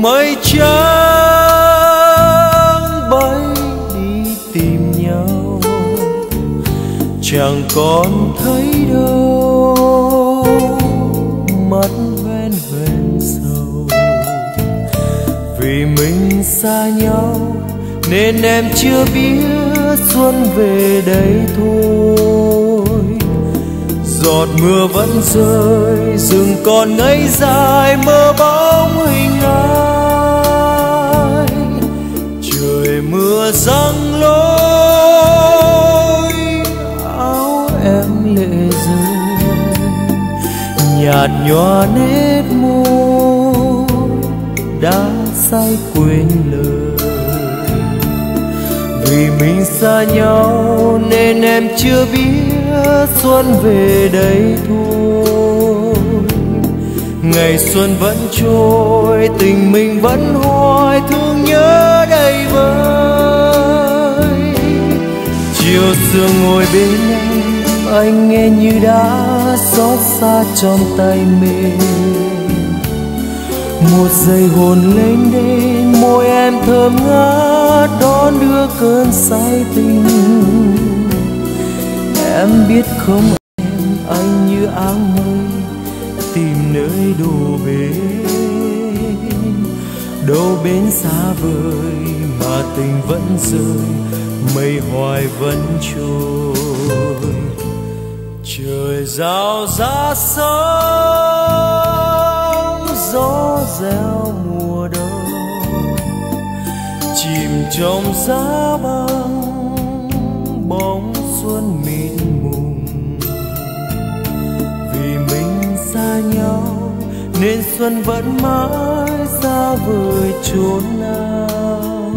mây trắng bay đi tìm nhau. Chẳng còn thấy đâu, mắt ven ven sầu. Vì mình xa nhau, nên em chưa biết xuân về đây thôi giọt mưa vẫn rơi, rừng còn ngây dài mơ bóng hình ai. Trời mưa răng lối, áo em lệ rơi. Nhạt nhòa nét môi đã say quên lời. Vì mình xa nhau nên em chưa biết xuân về đây thôi. Ngày xuân vẫn trôi, tình mình vẫn hoài, thương nhớ đầy vơi. Chiều sương ngồi bên em, anh nghe như đã xót xa trong tay mình. Một giây hồn lên đến môi em thơm ngát, đón đưa cơn say tình em biết không em anh như áo mây tìm nơi đổ bến, đâu bên xa vời mà tình vẫn rơi mây hoài vẫn trôi. Trời rào ra sớm gió reo mùa đông. Chìm trong giá băng bóng xuân mịt mùng. Vì mình xa nhau, nên xuân vẫn mãi xa vời chốn nào.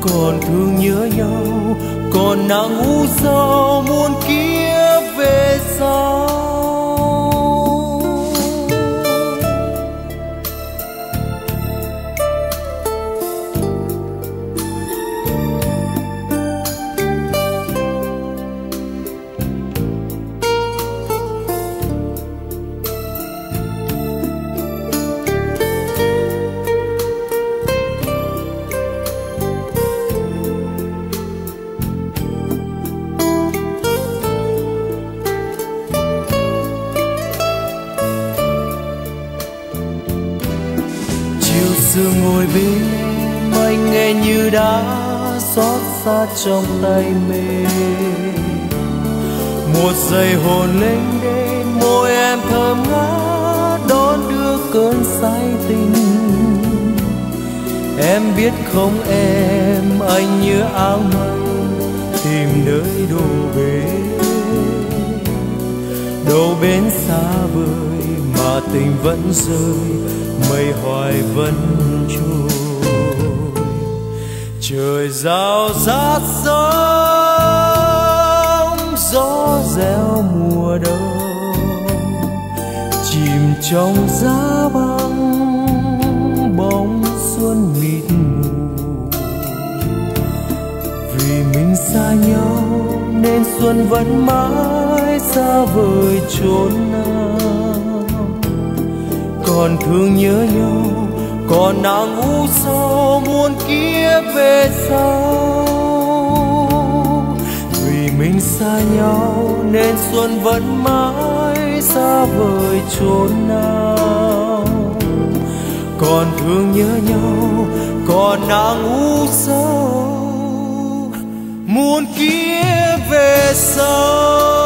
Còn thương nhớ nhau, còn nắng u sầu muôn kiếp chiều xưa ngồi bên anh nghe như đã xót xa trong tay mình một giây hồn lên đêm môi em thơm ngát, đón đưa cơn say tình. Em biết không em, anh như áo mây, tìm nơi đổ bến đâu bến xa vời mà tình vẫn rơi, mây hoài vẫn trôi. Trời rào rát gió gió reo mùa đông. Chìm trong giá băng, bóng xuân mịt mù. Vì mình xa nhau, nên xuân vẫn mãi xa vời chốn nào còn thương nhớ nhau, còn nàng u sâu muôn kiếp về sau. Vì mình xa nhau nên xuân vẫn mãi xa vời chốn nào. Còn thương nhớ nhau, còn nàng u sâu muôn kiếp về sau.